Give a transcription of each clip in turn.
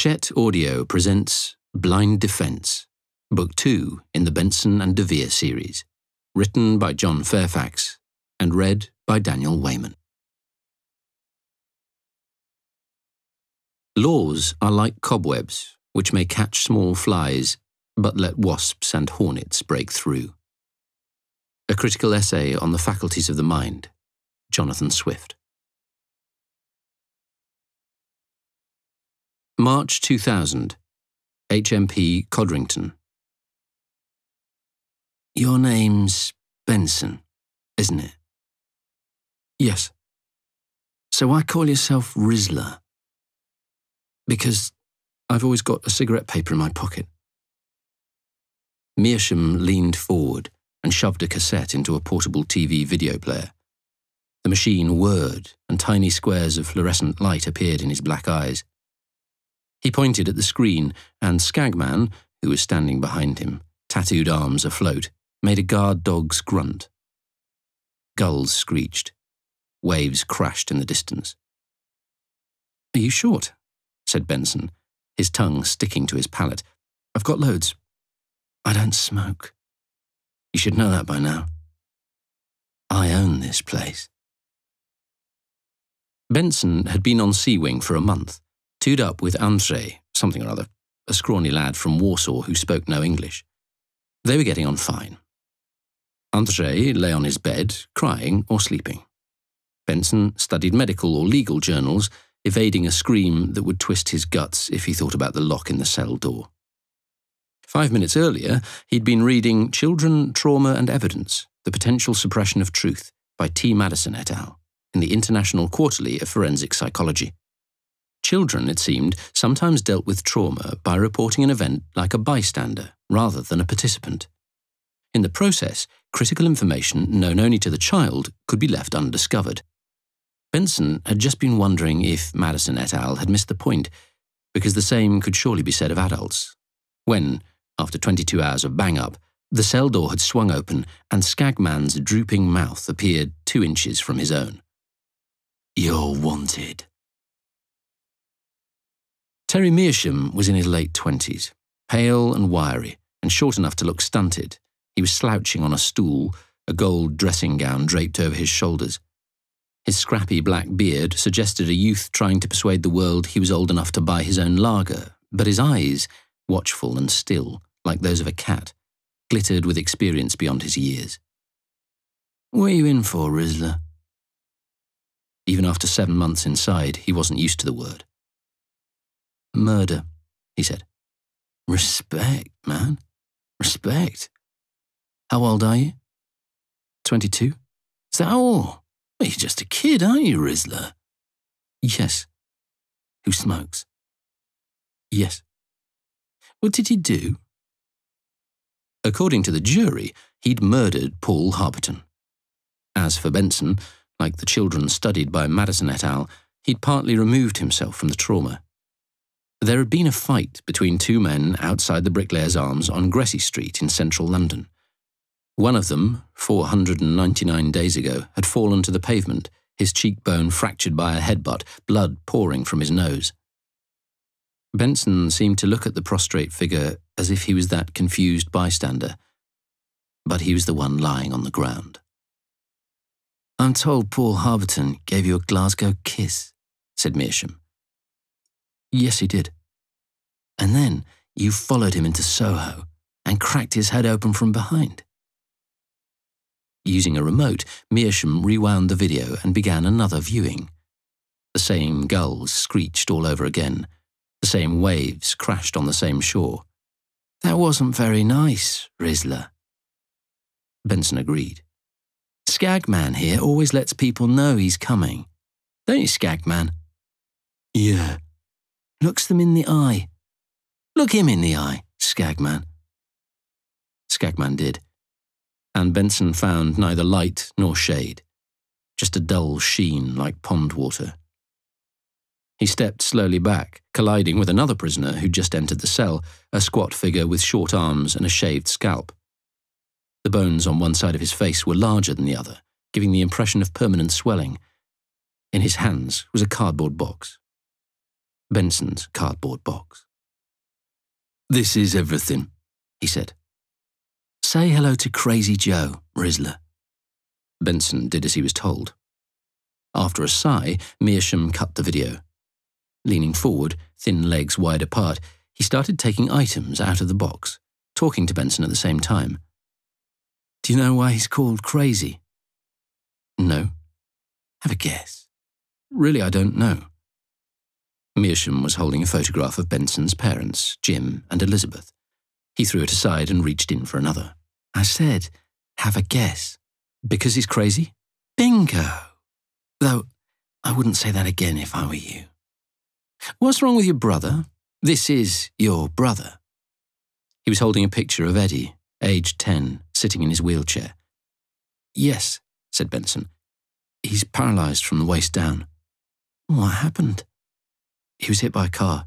Hachette Audio presents Blind Defence, Book 2 in the Benson and de Vere series, written by John Fairfax and read by Daniel Weyman. Laws are like cobwebs, which may catch small flies, but let wasps and hornets break through. A critical essay on the faculties of the mind, Jonathan Swift. March 2000, HMP Codrington. Your name's Benson, isn't it? Yes. So why call yourself Rizla? Because I've always got a cigarette paper in my pocket. Meerschaum leaned forward and shoved a cassette into a portable TV video player. The machine whirred, and tiny squares of fluorescent light appeared in his black eyes. He pointed at the screen, and Skagman, who was standing behind him, tattooed arms afloat, made a guard dog's grunt. Gulls screeched. Waves crashed in the distance. Are you short? said Benson, his tongue sticking to his palate. I've got loads. I don't smoke. You should know that by now. I own this place. Benson had been on Sea Wing for a month Twoed up with Andrzej, something or other, a scrawny lad from Warsaw who spoke no English. They were getting on fine. Andrzej lay on his bed, crying or sleeping. Benson studied medical or legal journals, evading a scream that would twist his guts if he thought about the lock in the cell door. Five minutes earlier, he'd been reading Children, Trauma and Evidence The Potential Suppression of Truth by T. Madison et al. in the International Quarterly of Forensic Psychology. Children, it seemed, sometimes dealt with trauma by reporting an event like a bystander rather than a participant. In the process, critical information known only to the child could be left undiscovered. Benson had just been wondering if Madison et al. had missed the point, because the same could surely be said of adults. When, after 22 hours of bang up, the cell door had swung open and Skagman's drooping mouth appeared two inches from his own. You're wanted, Terry Meerschaum was in his late twenties, pale and wiry, and short enough to look stunted. He was slouching on a stool, a gold dressing gown draped over his shoulders. His scrappy black beard suggested a youth trying to persuade the world he was old enough to buy his own lager, but his eyes, watchful and still, like those of a cat, glittered with experience beyond his years. What are you in for, Rizla? Even after seven months inside, he wasn't used to the word. Murder, he said. Respect, man. Respect. How old are you? Twenty-two. Is that all? Well, you're just a kid, aren't you, Rizla? Yes. Who smokes? Yes. What did he do? According to the jury, he'd murdered Paul Harberton. As for Benson, like the children studied by Madison et al., he'd partly removed himself from the trauma. There had been a fight between two men outside the Bricklayers Arms on Gressy Street in central London. One of them, 499 days ago, had fallen to the pavement, his cheekbone fractured by a headbutt, blood pouring from his nose. Benson seemed to look at the prostrate figure as if he was that confused bystander, but he was the one lying on the ground. I'm told Paul Harberton gave you a Glasgow kiss, said Meerschaum. Yes, he did. And then you followed him into Soho and cracked his head open from behind. Using a remote, Meerschaum rewound the video and began another viewing. The same gulls screeched all over again. The same waves crashed on the same shore. That wasn't very nice, Rizla. Benson agreed. Skagman here always lets people know he's coming. Don't you, Skagman? Yeah, looks them in the eye. Look him in the eye, Skagman. Skagman did, and Benson found neither light nor shade, just a dull sheen like pond water. He stepped slowly back, colliding with another prisoner who'd just entered the cell, a squat figure with short arms and a shaved scalp. The bones on one side of his face were larger than the other, giving the impression of permanent swelling. In his hands was a cardboard box. Benson's cardboard box. This is everything, he said. Say hello to Crazy Joe, Rizla. Benson did as he was told. After a sigh, Meerschaum cut the video. Leaning forward, thin legs wide apart, he started taking items out of the box, talking to Benson at the same time. Do you know why he's called Crazy? No. Have a guess. Really, I don't know. Meerschaum was holding a photograph of Benson's parents, Jim and Elizabeth. He threw it aside and reached in for another. I said, have a guess. Because he's crazy? Bingo! Though, I wouldn't say that again if I were you. What's wrong with your brother? This is your brother. He was holding a picture of Eddie, aged 10, sitting in his wheelchair. Yes, said Benson. He's paralysed from the waist down. What happened? He was hit by a car.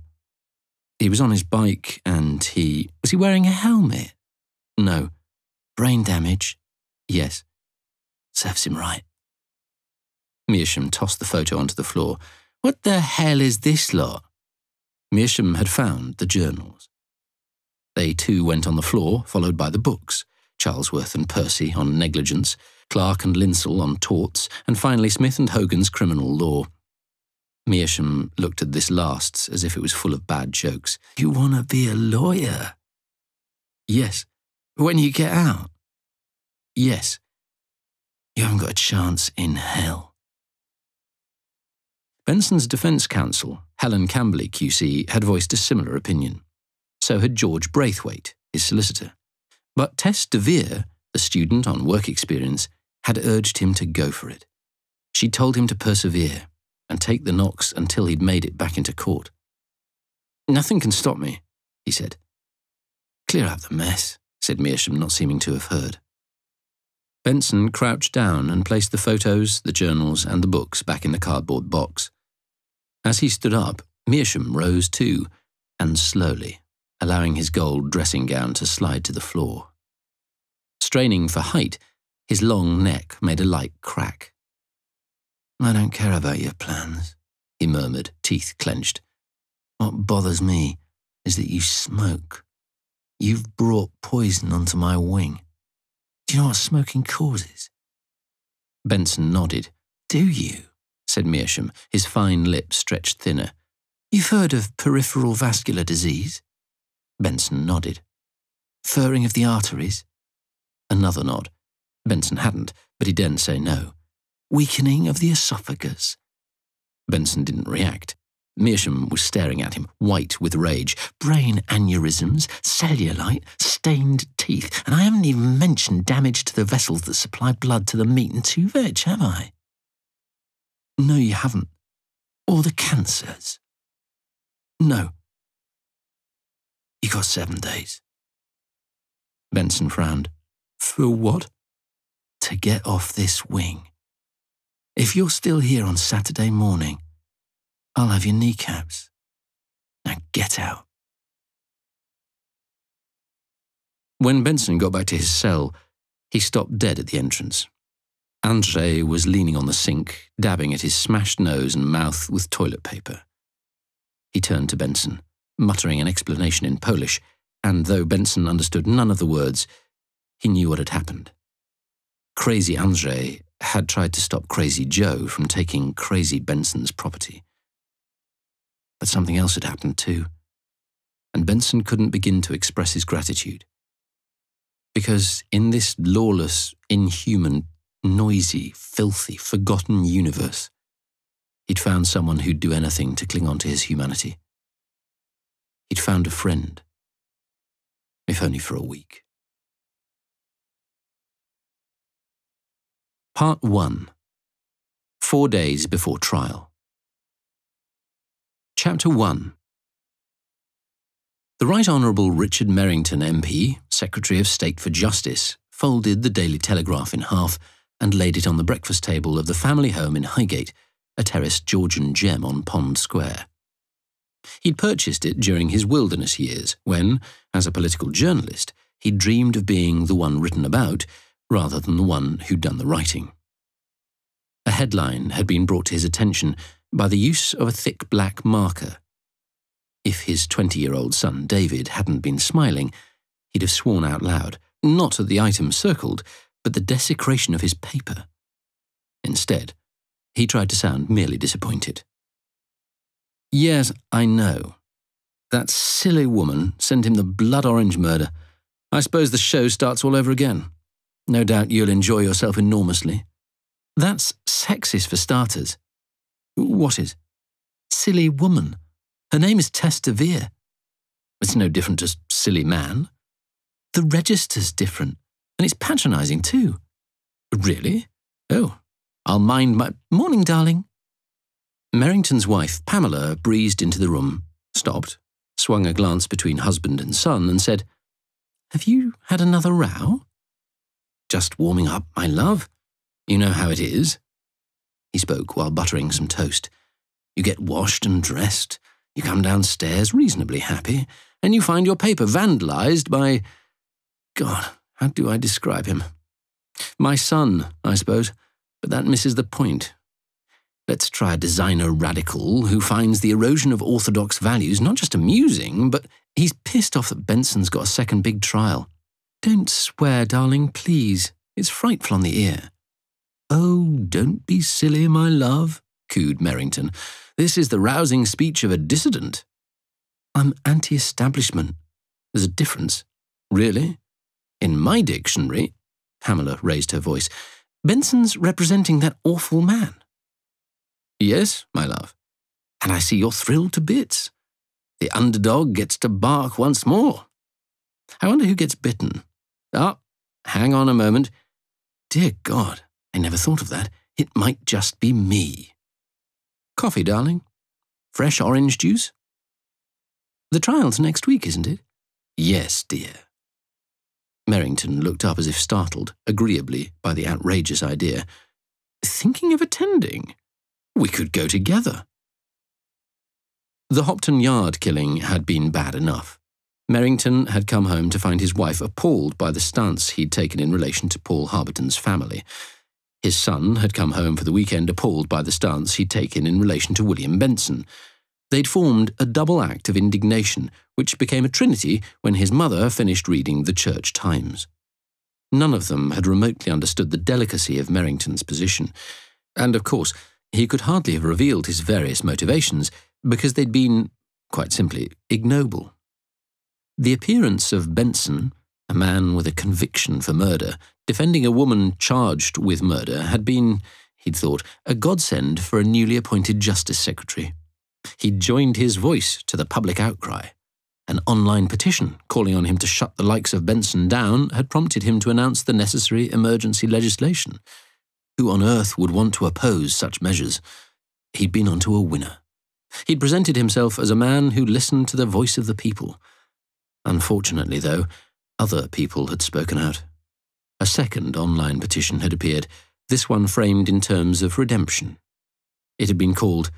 He was on his bike and he. Was he wearing a helmet? No. Brain damage? Yes. Serves him right. Meerschaum tossed the photo onto the floor. What the hell is this lot? Meerschaum had found the journals. They too went on the floor, followed by the books Charlesworth and Percy on negligence, Clerk and Lindsell on torts, and finally Smith and Hogan's criminal law. Meerschaum looked at this last as if it was full of bad jokes. You want to be a lawyer? Yes. When you get out? Yes. You haven't got a chance in hell. Benson's defence counsel, Helen Camberley QC, had voiced a similar opinion. So had George Braithwaite, his solicitor. But Tess de Vere, the student on work experience, had urged him to go for it. She told him to persevere and take the knocks until he'd made it back into court. Nothing can stop me, he said. Clear out the mess, said Meerschaum, not seeming to have heard. Benson crouched down and placed the photos, the journals, and the books back in the cardboard box. As he stood up, Meerschaum rose too, and slowly, allowing his gold dressing gown to slide to the floor. Straining for height, his long neck made a light crack. I don't care about your plans, he murmured, teeth clenched. What bothers me is that you smoke. You've brought poison onto my wing. Do you know what smoking causes? Benson nodded. Do you? said Meerschaum, his fine lips stretched thinner. You've heard of peripheral vascular disease? Benson nodded. Furring of the arteries? Another nod. Benson hadn't, but he daren't say no. Weakening of the esophagus? Benson didn't react. Meerschaum was staring at him, white with rage. Brain aneurysms, cellulite, stained teeth, and I haven't even mentioned damage to the vessels that supply blood to the meat and two veg, have I? No, you haven't. Or the cancers. No. You got seven days. Benson frowned. For what? To get off this wing. If you're still here on Saturday morning, I'll have your kneecaps. Now get out. When Benson got back to his cell, he stopped dead at the entrance. Andrzej was leaning on the sink, dabbing at his smashed nose and mouth with toilet paper. He turned to Benson, muttering an explanation in Polish, and though Benson understood none of the words, he knew what had happened. Crazy Andrzej had tried to stop Crazy Joe from taking Crazy Benson's property. But something else had happened too, and Benson couldn't begin to express his gratitude. Because in this lawless, inhuman, noisy, filthy, forgotten universe, he'd found someone who'd do anything to cling on to his humanity. He'd found a friend, if only for a week. Part 1 Four Days Before Trial. Chapter 1 The Right Honourable Richard Merrington MP, Secretary of State for Justice, folded the Daily Telegraph in half and laid it on the breakfast table of the family home in Highgate, a terraced Georgian gem on Pond Square. He'd purchased it during his wilderness years, when, as a political journalist, he dreamed of being the one written about rather than the one who'd done the writing. A headline had been brought to his attention by the use of a thick black marker, If his 20 year old son, David, hadn't been smiling, he'd have sworn out loud, not at the item circled, but the desecration of his paper. Instead, he tried to sound merely disappointed. Yes, I know. That silly woman sent him the blood orange murder. I suppose the show starts all over again. No doubt you'll enjoy yourself enormously. That's sexist for starters. What is? Silly woman. Her name is Tess de Vere. It's no different to silly man. The register's different, and it's patronising too. Really? Oh, I'll mind my. Morning, darling. Merrington's wife, Pamela, breezed into the room, stopped, swung a glance between husband and son, and said, Have you had another row? Just warming up, my love. You know how it is. He spoke while buttering some toast. You get washed and dressed, you come downstairs reasonably happy, and you find your paper vandalized by. God, how do I describe him? My son, I suppose, but that misses the point. Let's try a designer radical who finds the erosion of orthodox values not just amusing, but he's pissed off that Benson's got a second big trial. Don't swear, darling, please. It's frightful on the ear. Oh, don't be silly, my love, cooed Merrington. This is the rousing speech of a dissident. I'm anti establishment. There's a difference. Really? In my dictionary, Pamela raised her voice, Benson's representing that awful man. Yes, my love. And I see you're thrilled to bits. The underdog gets to bark once more. I wonder who gets bitten. Ah, hang on a moment. Dear God, I never thought of that. It might just be me. Coffee, darling? Fresh orange juice? The trial's next week, isn't it? Yes, dear. Merrington looked up as if startled, agreeably, by the outrageous idea. Thinking of attending? We could go together. The Hopton Yard killing had been bad enough. Merrington had come home to find his wife appalled by the stance he'd taken in relation to Paul Harberton's family. His son had come home for the weekend appalled by the stance he'd taken in relation to William Benson. They'd formed a double act of indignation, which became a trinity when his mother finished reading the Church Times. None of them had remotely understood the delicacy of Merrington's position, and of course, he could hardly have revealed his various motivations because they'd been, quite simply, ignoble. The appearance of Benson, a man with a conviction for murder, defending a woman charged with murder had been, he'd thought, a godsend for a newly appointed Justice Secretary. He'd joined his voice to the public outcry. An online petition calling on him to shut the likes of Benson down had prompted him to announce the necessary emergency legislation. Who on earth would want to oppose such measures? He'd been onto a winner. He'd presented himself as a man who listened to the voice of the people. Unfortunately, though, other people had spoken out. A second online petition had appeared, this one framed in terms of redemption. It had been called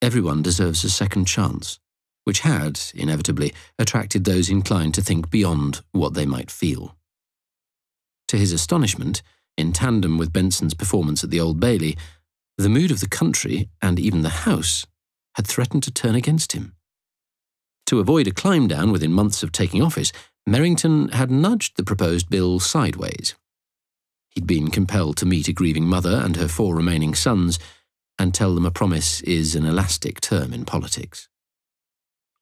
Everyone Deserves a Second Chance, which had, inevitably, attracted those inclined to think beyond what they might feel. To his astonishment, in tandem with Benson's performance at the Old Bailey, the mood of the country, and even the House, had threatened to turn against him. To avoid a climb down within months of taking office, Merrington had nudged the proposed bill sideways. He'd been compelled to meet a grieving mother and her four remaining sons and tell them a promise is an elastic term in politics.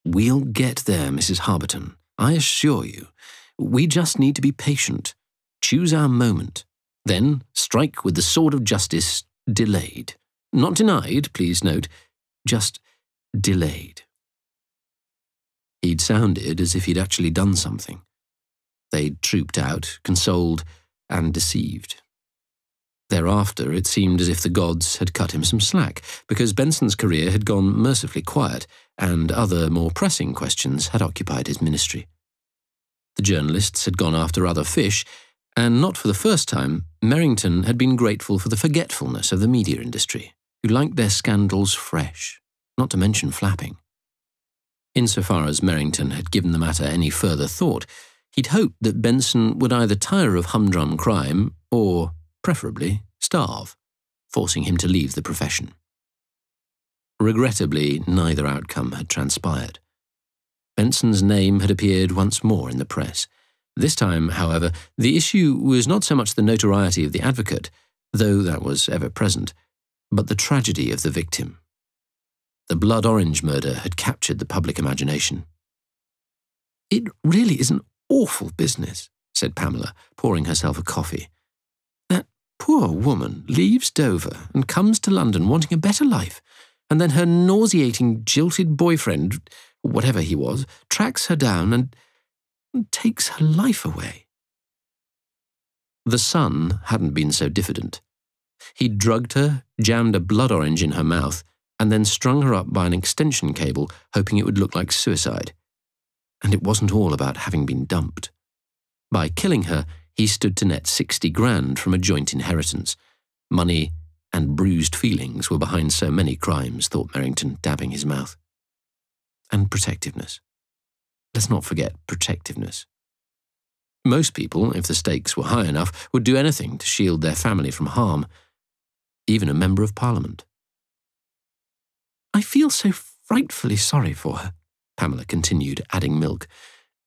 We'll get there, Mrs. Harberton, I assure you. We just need to be patient, choose our moment, then strike with the sword of justice delayed. Not denied, please note, just delayed. He'd sounded as if he'd actually done something. They'd trooped out, consoled, and deceived. Thereafter, it seemed as if the gods had cut him some slack, because Benson's career had gone mercifully quiet, and other more pressing questions had occupied his ministry. The journalists had gone after other fish, and not for the first time, Merrington had been grateful for the forgetfulness of the media industry, who liked their scandals fresh, not to mention flapping. Insofar as Merrington had given the matter any further thought, he'd hoped that Benson would either tire of humdrum crime or, preferably, starve, forcing him to leave the profession. Regrettably, neither outcome had transpired. Benson's name had appeared once more in the press. This time, however, the issue was not so much the notoriety of the advocate, though that was ever present, but the tragedy of the victim. The blood orange murder had captured the public imagination. It really is an awful business, said Pamela, pouring herself a coffee. That poor woman leaves Dover and comes to London wanting a better life, and then her nauseating, jilted boyfriend, whatever he was, tracks her down and, and takes her life away. The son hadn't been so diffident. He'd drugged her, jammed a blood orange in her mouth, and then strung her up by an extension cable, hoping it would look like suicide. And it wasn't all about having been dumped. By killing her, he stood to net 60 grand from a joint inheritance. Money and bruised feelings were behind so many crimes, thought Merrington, dabbing his mouth. And protectiveness. Let's not forget protectiveness. Most people, if the stakes were high enough, would do anything to shield their family from harm, even a Member of Parliament. I feel so frightfully sorry for her, Pamela continued, adding milk.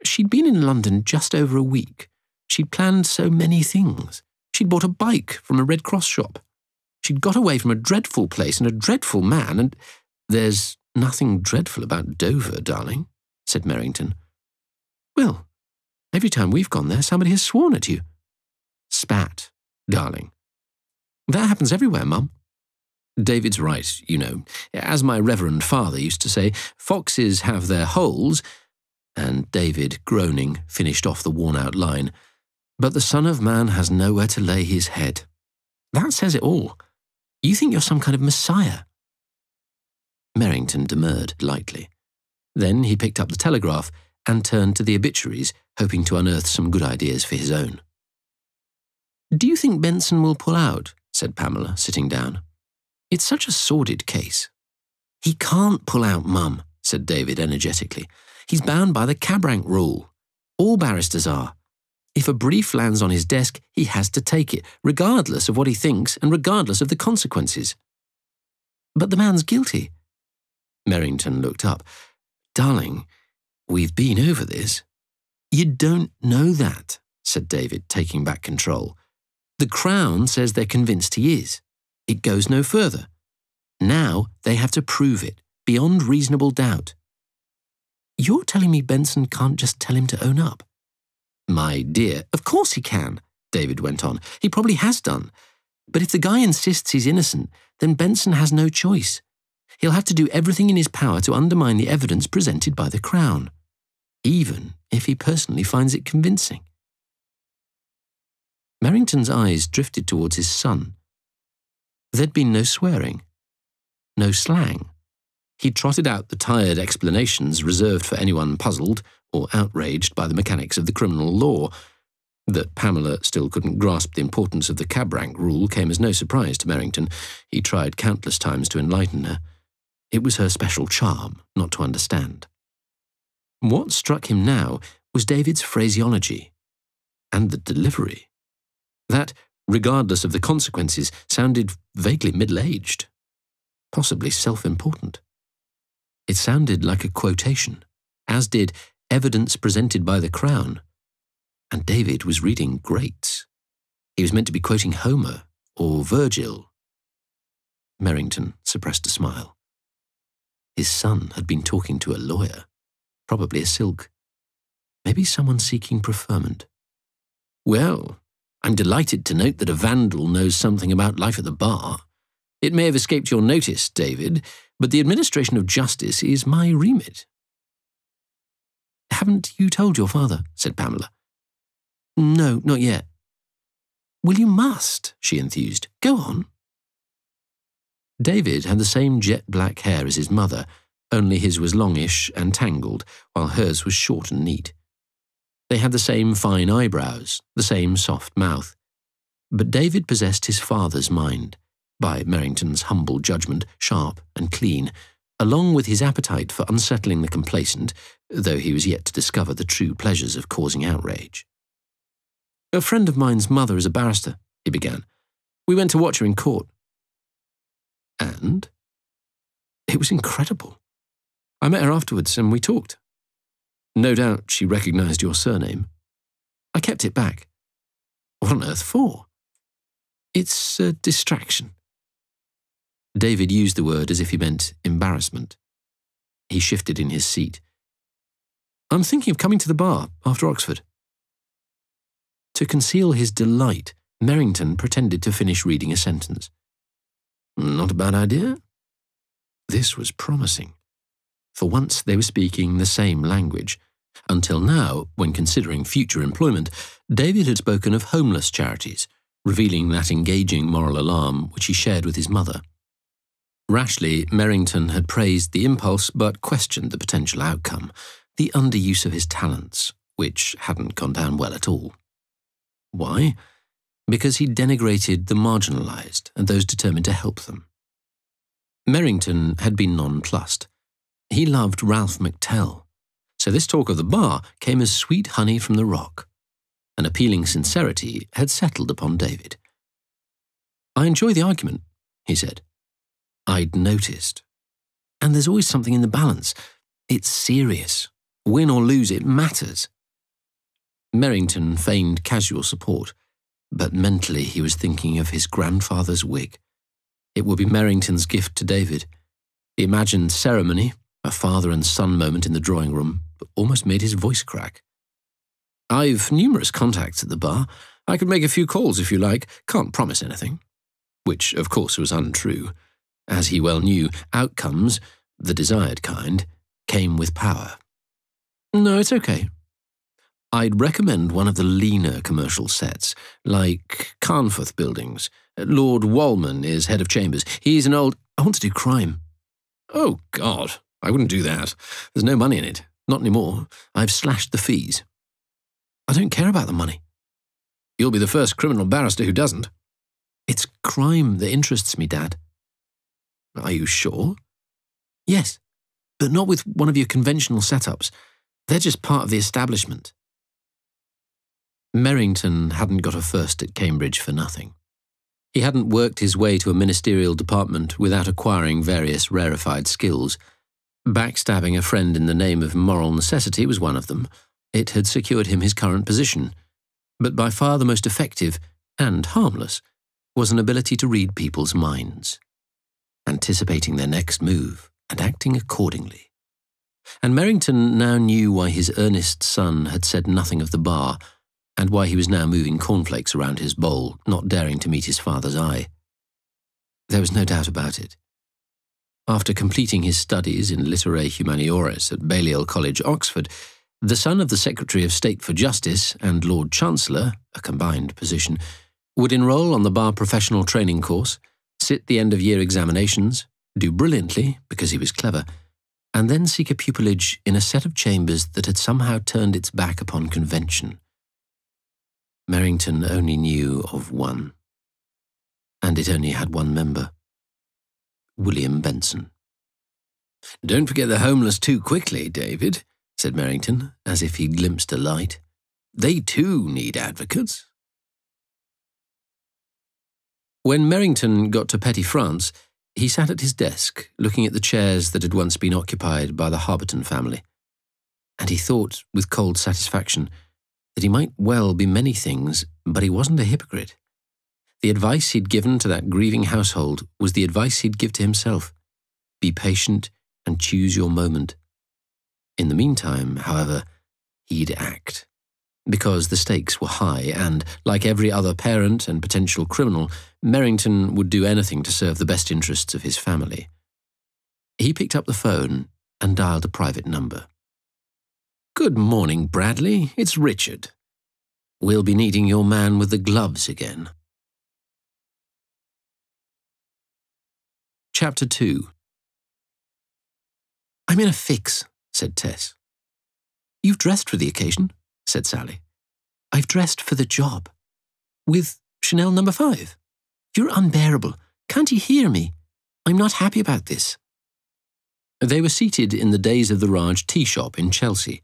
She'd been in London just over a week. She'd planned so many things. She'd bought a bike from a Red Cross shop. She'd got away from a dreadful place and a dreadful man, and there's nothing dreadful about Dover, darling, said Merrington. Well, every time we've gone there, somebody has sworn at you. Spat, darling. That happens everywhere, Mum. David's right, you know. As my reverend father used to say, foxes have their holes, and David, groaning, finished off the worn out line, but the Son of Man has nowhere to lay his head. That says it all. You think you're some kind of messiah. Merrington demurred lightly. Then he picked up the telegraph and turned to the obituaries, hoping to unearth some good ideas for his own. Do you think Benson will pull out? said Pamela, sitting down. It's such a sordid case. He can't pull out, Mum, said David energetically. He's bound by the cab rank rule. All barristers are. If a brief lands on his desk, he has to take it, regardless of what he thinks and regardless of the consequences. But the man's guilty. Merrington looked up. Darling, we've been over this. You don't know that, said David, taking back control. The Crown says they're convinced he is. It goes no further. Now they have to prove it, beyond reasonable doubt. You're telling me Benson can't just tell him to own up? My dear, of course he can, David went on. He probably has done. But if the guy insists he's innocent, then Benson has no choice. He'll have to do everything in his power to undermine the evidence presented by the Crown, even if he personally finds it convincing. Merrington's eyes drifted towards his son. There'd been no swearing, no slang. He trotted out the tired explanations reserved for anyone puzzled or outraged by the mechanics of the criminal law. That Pamela still couldn't grasp the importance of the cab rank rule came as no surprise to Merrington. He tried countless times to enlighten her. It was her special charm not to understand. What struck him now was David's phraseology and the delivery. That, regardless of the consequences, sounded vaguely middle aged, possibly self important. It sounded like a quotation, as did evidence presented by the Crown. And David was reading greats. He was meant to be quoting Homer or Virgil. Merrington suppressed a smile. His son had been talking to a lawyer, probably a silk. Maybe someone seeking preferment. Well, I'm delighted to note that a vandal knows something about life at the bar. It may have escaped your notice, David, but the administration of justice is my remit. Haven't you told your father? said Pamela. No, not yet. Well, you must, she enthused. Go on. David had the same jet black hair as his mother, only his was longish and tangled, while hers was short and neat. They had the same fine eyebrows, the same soft mouth. But David possessed his father's mind, by Merrington's humble judgment, sharp and clean, along with his appetite for unsettling the complacent, though he was yet to discover the true pleasures of causing outrage. A friend of mine's mother is a barrister, he began. We went to watch her in court. And? It was incredible. I met her afterwards and we talked. No doubt she recognized your surname. I kept it back. What on earth for? It's a distraction. David used the word as if he meant embarrassment. He shifted in his seat. I'm thinking of coming to the bar after Oxford. To conceal his delight, Merrington pretended to finish reading a sentence. Not a bad idea. This was promising. For once they were speaking the same language. Until now, when considering future employment, David had spoken of homeless charities, revealing that engaging moral alarm which he shared with his mother. Rashly, Merrington had praised the impulse but questioned the potential outcome, the underuse of his talents, which hadn't gone down well at all. Why? Because he denigrated the marginalised and those determined to help them. Merrington had been nonplussed. He loved Ralph McTell, so this talk of the bar came as sweet honey from the rock. An appealing sincerity had settled upon David. I enjoy the argument, he said. I'd noticed. And there's always something in the balance. It's serious. Win or lose, it matters. Merrington feigned casual support, but mentally he was thinking of his grandfather's wig. It would be Merrington's gift to David. The imagined ceremony, a father and son moment in the drawing room, almost made his voice crack. I've numerous contacts at the bar. I could make a few calls if you like. Can't promise anything. Which, of course, was untrue. As he well knew, outcomes, the desired kind, came with power. No, it's okay. I'd recommend one of the leaner commercial sets, like Carnforth Buildings. Lord Walman is head of chambers. He's an old. I want to do crime. Oh, God, I wouldn't do that. There's no money in it. Not anymore. I've slashed the fees. I don't care about the money. You'll be the first criminal barrister who doesn't. It's crime that interests me, Dad. Are you sure? Yes, but not with one of your conventional setups. They're just part of the establishment. Merrington hadn't got a first at Cambridge for nothing. He hadn't worked his way to a ministerial department without acquiring various rarefied skills. Backstabbing a friend in the name of moral necessity was one of them. It had secured him his current position. But by far the most effective, and harmless, was an ability to read people's minds anticipating their next move and acting accordingly. And Merrington now knew why his earnest son had said nothing of the bar, and why he was now moving cornflakes around his bowl, not daring to meet his father's eye. There was no doubt about it. After completing his studies in Literae Humaniores at Balliol College, Oxford, the son of the Secretary of State for Justice and Lord Chancellor, a combined position, would enroll on the bar professional training course sit the end of year examinations, do brilliantly because he was clever, and then seek a pupillage in a set of chambers that had somehow turned its back upon convention. Merrington only knew of one, and it only had one member William Benson. Don't forget the homeless too quickly, David, said Merrington, as if he glimpsed a light. They too need advocates. When Merrington got to Petty France, he sat at his desk, looking at the chairs that had once been occupied by the Harberton family. And he thought, with cold satisfaction, that he might well be many things, but he wasn't a hypocrite. The advice he'd given to that grieving household was the advice he'd give to himself be patient and choose your moment. In the meantime, however, he'd act because the stakes were high, and, like every other parent and potential criminal, Merrington would do anything to serve the best interests of his family. He picked up the phone and dialed a private number. Good morning, Bradley. It's Richard. We'll be needing your man with the gloves again. Chapter 2 I'm in a fix, said Tess. You've dressed for the occasion, said Sally. I've dressed for the job. With Chanel number five. You're unbearable. Can't you hear me? I'm not happy about this. They were seated in the Days of the Raj tea shop in Chelsea.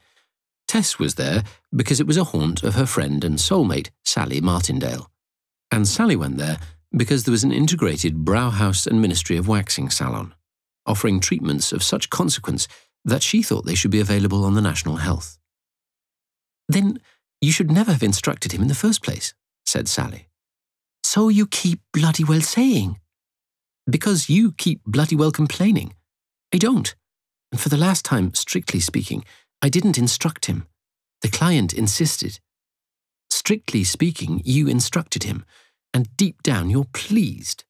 Tess was there because it was a haunt of her friend and soulmate, Sally Martindale. And Sally went there because there was an integrated Browhaus and Ministry of Waxing salon, offering treatments of such consequence that she thought they should be available on the National Health. Then you should never have instructed him in the first place, said Sally. So you keep bloody well saying. Because you keep bloody well complaining. I don't. And for the last time, strictly speaking, I didn't instruct him. The client insisted. Strictly speaking, you instructed him, and deep down you're pleased.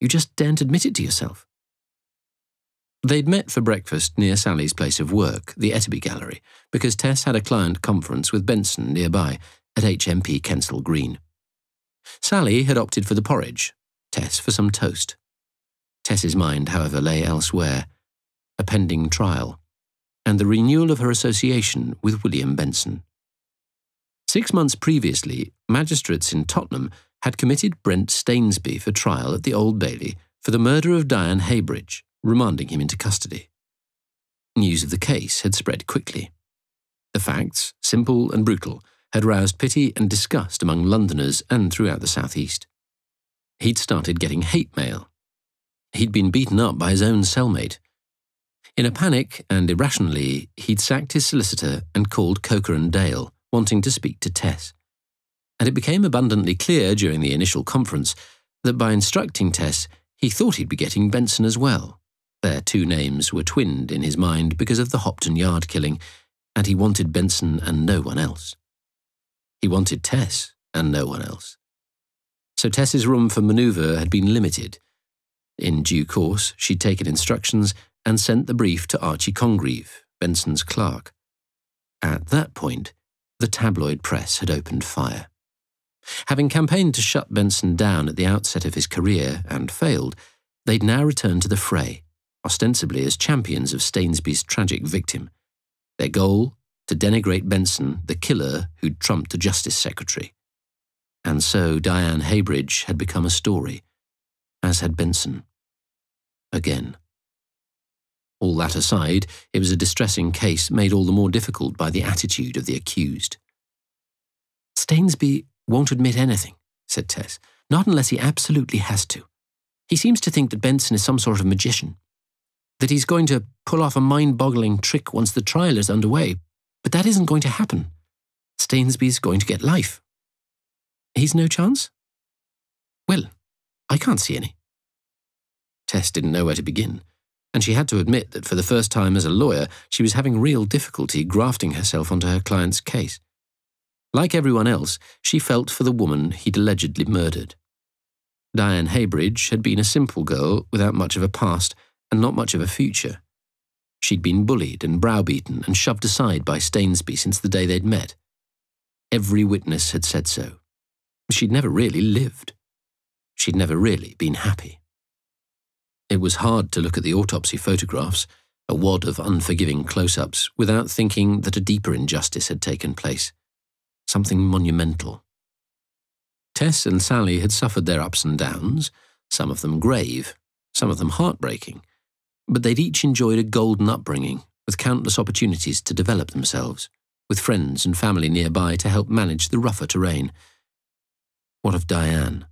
You just daren't admit it to yourself. They'd met for breakfast near Sally's place of work, the Etterby Gallery, because Tess had a client conference with Benson nearby at HMP Kensal Green. Sally had opted for the porridge, Tess for some toast. Tess's mind, however, lay elsewhere a pending trial, and the renewal of her association with William Benson. Six months previously, magistrates in Tottenham had committed Brent Stainsby for trial at the Old Bailey for the murder of Diane Heybridge, remanding him into custody. News of the case had spread quickly. The facts, simple and brutal, had roused pity and disgust among Londoners and throughout the South East. He'd started getting hate mail. He'd been beaten up by his own cellmate. In a panic and irrationally, he'd sacked his solicitor and called Coker and Dale, wanting to speak to Tess. And it became abundantly clear during the initial conference that by instructing Tess, he thought he'd be getting Benson as well. Their two names were twinned in his mind because of the Hopton Yard killing, and he wanted Benson and no one else. He wanted Tess and no one else. So Tess's room for manoeuvre had been limited. In due course, she'd taken instructions and sent the brief to Archie Congreve, Benson's clerk. At that point, the tabloid press had opened fire. Having campaigned to shut Benson down at the outset of his career and failed, they'd now returned to the fray, ostensibly as champions of Stainsby's tragic victim. Their goal? To denigrate Benson, the killer who'd trumped the Justice Secretary. And so Diane Heybridge had become a story, as had Benson. Again. All that aside, it was a distressing case made all the more difficult by the attitude of the accused. Stainsby won't admit anything, said Tess, not unless he absolutely has to. He seems to think that Benson is some sort of magician, that he's going to pull off a mind boggling trick once the trial is underway, but that isn't going to happen. Stainsby's going to get life. He's no chance? Well, I can't see any. Tess didn't know where to begin, and she had to admit that for the first time as a lawyer, she was having real difficulty grafting herself onto her client's case. Like everyone else, she felt for the woman he'd allegedly murdered. Diane Heybridge had been a simple girl without much of a past and not much of a future. She'd been bullied and browbeaten and shoved aside by Stainsby since the day they'd met. Every witness had said so. She'd never really lived. She'd never really been happy. It was hard to look at the autopsy photographs, a wad of unforgiving close ups, without thinking that a deeper injustice had taken place something monumental. Tess and Sally had suffered their ups and downs, some of them grave, some of them heartbreaking, but they'd each enjoyed a golden upbringing with countless opportunities to develop themselves, with friends and family nearby to help manage the rougher terrain. What of Diane?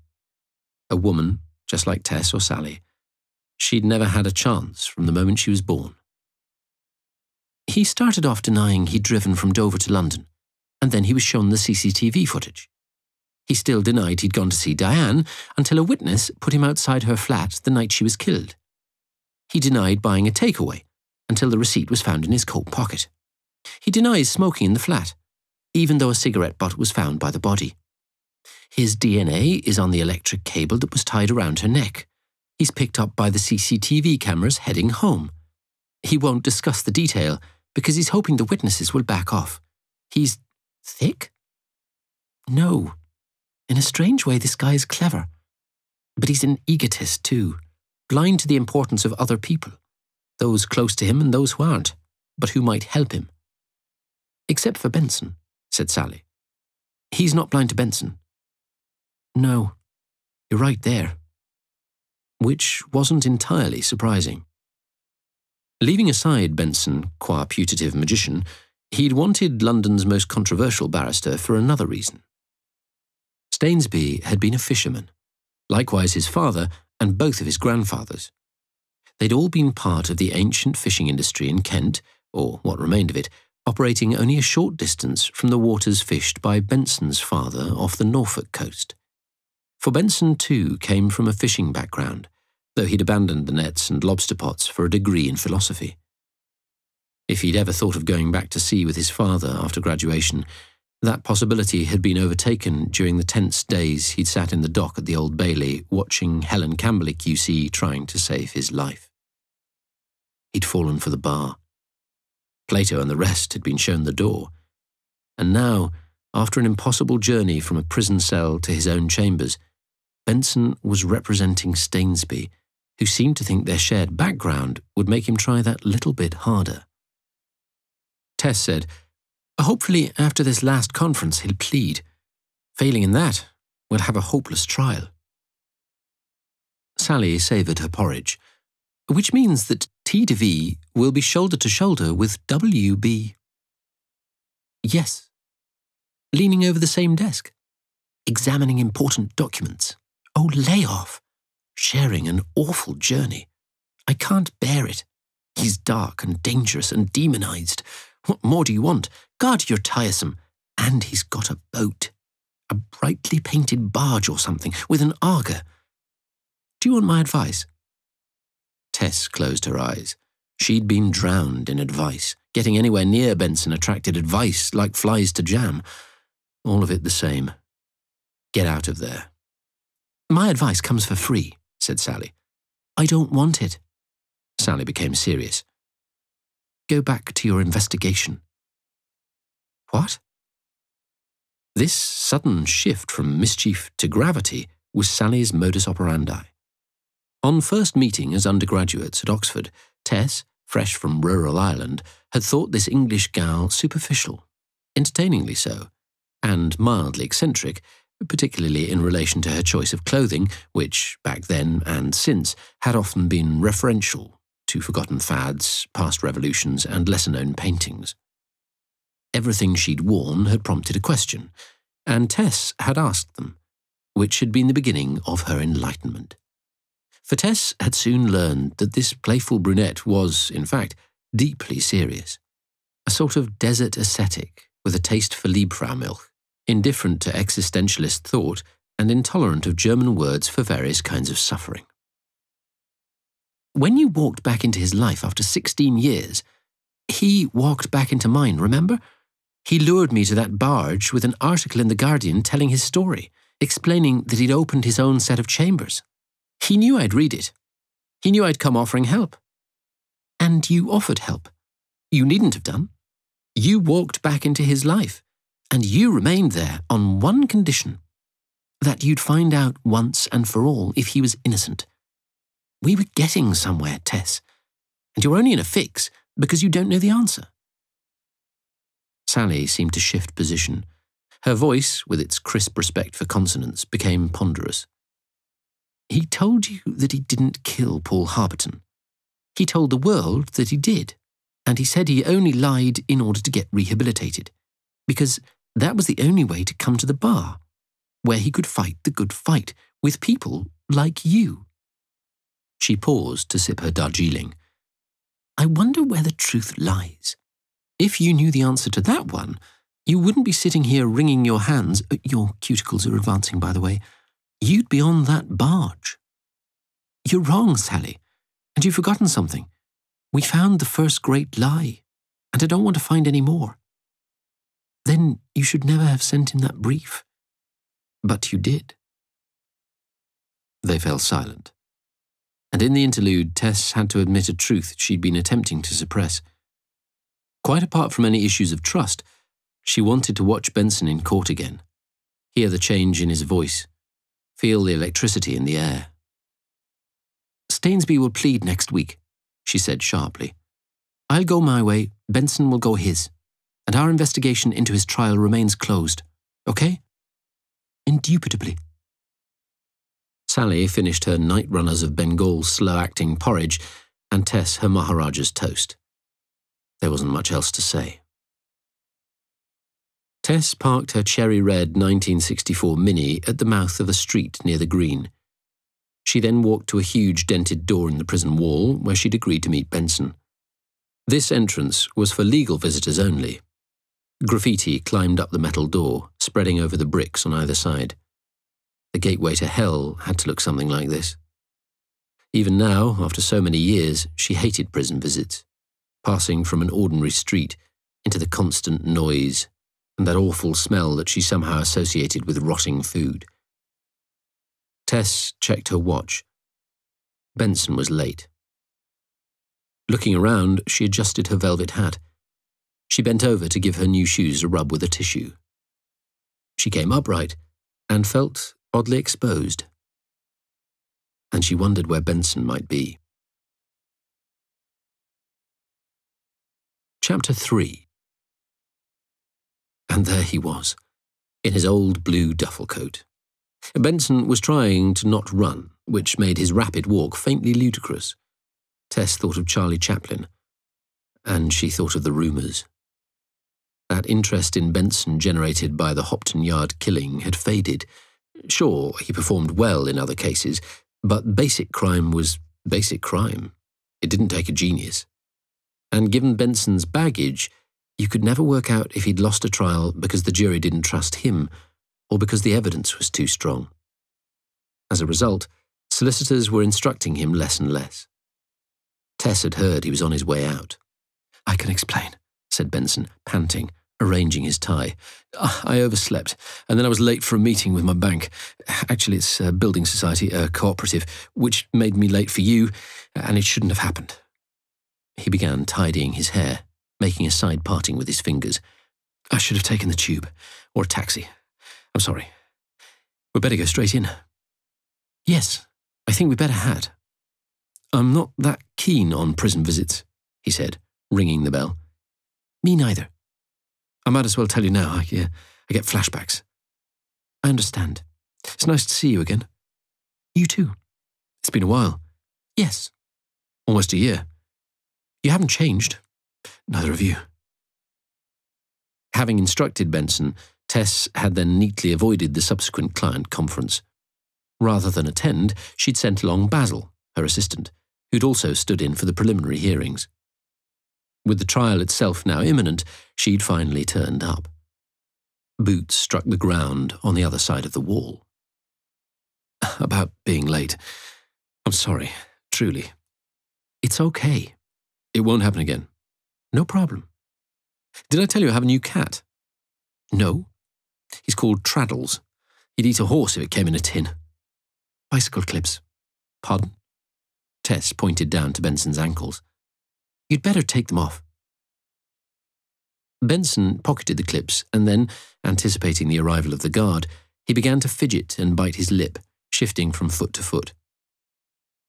A woman, just like Tess or Sally. She'd never had a chance from the moment she was born. He started off denying he'd driven from Dover to London and then he was shown the CCTV footage. He still denied he'd gone to see Diane until a witness put him outside her flat the night she was killed. He denied buying a takeaway until the receipt was found in his coat pocket. He denies smoking in the flat, even though a cigarette butt was found by the body. His DNA is on the electric cable that was tied around her neck. He's picked up by the CCTV cameras heading home. He won't discuss the detail because he's hoping the witnesses will back off. He's Thick? No. In a strange way, this guy is clever. But he's an egotist, too, blind to the importance of other people, those close to him and those who aren't, but who might help him. Except for Benson, said Sally. He's not blind to Benson. No, you're right there. Which wasn't entirely surprising. Leaving aside Benson, qua putative magician, He'd wanted London's most controversial barrister for another reason. Stainsby had been a fisherman, likewise his father and both of his grandfathers. They'd all been part of the ancient fishing industry in Kent, or what remained of it, operating only a short distance from the waters fished by Benson's father off the Norfolk coast. For Benson, too, came from a fishing background, though he'd abandoned the nets and lobster pots for a degree in philosophy. If he'd ever thought of going back to sea with his father after graduation, that possibility had been overtaken during the tense days he'd sat in the dock at the Old Bailey watching Helen Camberley QC trying to save his life. He'd fallen for the bar. Plato and the rest had been shown the door. And now, after an impossible journey from a prison cell to his own chambers, Benson was representing Stainsby, who seemed to think their shared background would make him try that little bit harder. Tess said, Hopefully, after this last conference, he'll plead. Failing in that, we'll have a hopeless trial. Sally savoured her porridge, which means that T to V will be shoulder to shoulder with WB. Yes. Leaning over the same desk. Examining important documents. Oh, lay off. Sharing an awful journey. I can't bear it. He's dark and dangerous and demonized. What more do you want? God, you're tiresome. And he's got a boat. A brightly painted barge or something, with an Aga. Do you want my advice? Tess closed her eyes. She'd been drowned in advice. Getting anywhere near Benson attracted advice like flies to jam. All of it the same. Get out of there. My advice comes for free, said Sally. I don't want it. Sally became serious. Go back to your investigation. What? This sudden shift from mischief to gravity was Sally's modus operandi. On first meeting as undergraduates at Oxford, Tess, fresh from rural Ireland, had thought this English gal superficial, entertainingly so, and mildly eccentric, particularly in relation to her choice of clothing, which, back then and since, had often been referential to forgotten fads, past revolutions, and lesser known paintings. Everything she'd worn had prompted a question, and Tess had asked them, which had been the beginning of her enlightenment. For Tess had soon learned that this playful brunette was, in fact, deeply serious, a sort of desert ascetic with a taste for Liebfraumilch, indifferent to existentialist thought and intolerant of German words for various kinds of suffering. When you walked back into his life after 16 years, he walked back into mine, remember? He lured me to that barge with an article in The Guardian telling his story, explaining that he'd opened his own set of chambers. He knew I'd read it. He knew I'd come offering help. And you offered help. You needn't have done. You walked back into his life, and you remained there on one condition that you'd find out once and for all if he was innocent we were getting somewhere, Tess, and you're only in a fix because you don't know the answer. Sally seemed to shift position. Her voice, with its crisp respect for consonants, became ponderous. He told you that he didn't kill Paul Harberton. He told the world that he did, and he said he only lied in order to get rehabilitated, because that was the only way to come to the bar, where he could fight the good fight with people like you. She paused to sip her Darjeeling. I wonder where the truth lies. If you knew the answer to that one, you wouldn't be sitting here wringing your hands. Uh, your cuticles are advancing, by the way. You'd be on that barge. You're wrong, Sally, and you've forgotten something. We found the first great lie, and I don't want to find any more. Then you should never have sent him that brief. But you did. They fell silent and in the interlude, Tess had to admit a truth she'd been attempting to suppress. Quite apart from any issues of trust, she wanted to watch Benson in court again, hear the change in his voice, feel the electricity in the air. Stainsby will plead next week, she said sharply. I'll go my way, Benson will go his, and our investigation into his trial remains closed, okay? Indubitably. Sally finished her night runners of Bengal slow acting porridge, and Tess her Maharaja's toast. There wasn't much else to say. Tess parked her cherry red 1964 Mini at the mouth of a street near the green. She then walked to a huge dented door in the prison wall where she'd agreed to meet Benson. This entrance was for legal visitors only. Graffiti climbed up the metal door, spreading over the bricks on either side. The gateway to hell had to look something like this. Even now, after so many years, she hated prison visits, passing from an ordinary street into the constant noise and that awful smell that she somehow associated with rotting food. Tess checked her watch. Benson was late. Looking around, she adjusted her velvet hat. She bent over to give her new shoes a rub with a tissue. She came upright and felt oddly exposed. And she wondered where Benson might be. Chapter 3 And there he was, in his old blue duffel coat. Benson was trying to not run, which made his rapid walk faintly ludicrous. Tess thought of Charlie Chaplin, and she thought of the rumours. That interest in Benson generated by the Hopton Yard killing had faded. Sure, he performed well in other cases, but basic crime was basic crime. It didn't take a genius. And given Benson's baggage, you could never work out if he'd lost a trial because the jury didn't trust him or because the evidence was too strong. As a result, solicitors were instructing him less and less. Tess had heard he was on his way out. I can explain, said Benson, panting, arranging his tie. Ah, I overslept, and then I was late for a meeting with my bank. Actually, it's a building society, a cooperative, which made me late for you, and it shouldn't have happened. He began tidying his hair, making a side parting with his fingers. I should have taken the tube, or a taxi. I'm sorry. We'd better go straight in. Yes, I think we'd better had. I'm not that keen on prison visits, he said, ringing the bell. Me neither. I might as well tell you now, I, uh, I get flashbacks. I understand. It's nice to see you again. You too. It's been a while. Yes. Almost a year. You haven't changed. Neither of you. Having instructed Benson, Tess had then neatly avoided the subsequent client conference. Rather than attend, she'd sent along Basil, her assistant, who'd also stood in for the preliminary hearings. With the trial itself now imminent, she'd finally turned up. Boots struck the ground on the other side of the wall. About being late. I'm sorry, truly. It's okay. It won't happen again. No problem. Did I tell you I have a new cat? No. He's called Traddles. He'd eat a horse if it came in a tin. Bicycle clips. Pardon? Tess pointed down to Benson's ankles. You'd better take them off. Benson pocketed the clips, and then, anticipating the arrival of the guard, he began to fidget and bite his lip, shifting from foot to foot.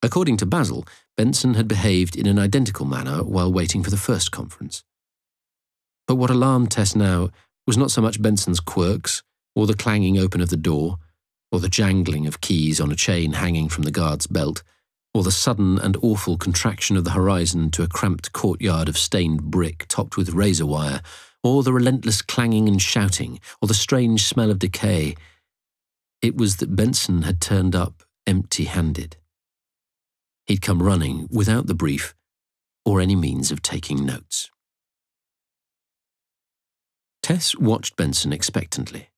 According to Basil, Benson had behaved in an identical manner while waiting for the first conference. But what alarmed Tess now was not so much Benson's quirks, or the clanging open of the door, or the jangling of keys on a chain hanging from the guard's belt, or the sudden and awful contraction of the horizon to a cramped courtyard of stained brick topped with razor wire, or the relentless clanging and shouting, or the strange smell of decay. It was that Benson had turned up empty handed. He'd come running without the brief or any means of taking notes. Tess watched Benson expectantly.